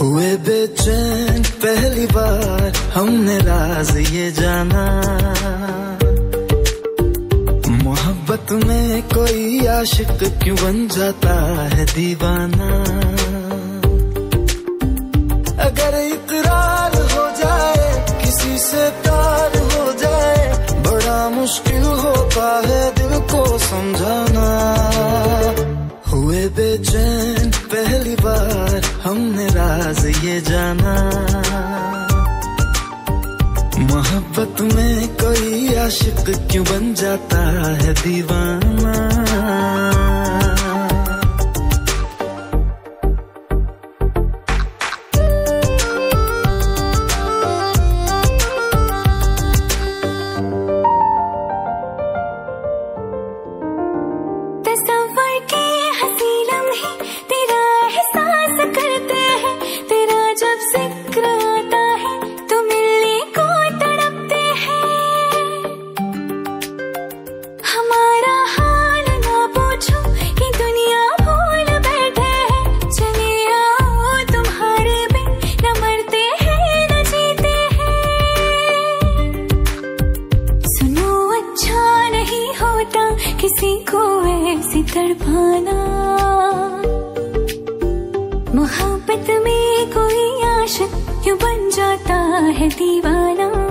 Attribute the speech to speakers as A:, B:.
A: हुए बेचैन पहली बार हमने राज ये जाना। मोहब्बत में कोई आशिक क्यों बन जाता है दीवाना? अगर इकरार हो जाए किसी से बड़ा मुश्किल होता है दिल को समझाना। हुए बेचैन, पहली बार हमने राज ये जाना। मोहब्बत में कोई आशिक क्यों बन जाता है दीवाना?
B: किसी को ऐसी तड़पाना। मोहब्बत में कोई आशक क्यों बन जाता है दीवाना?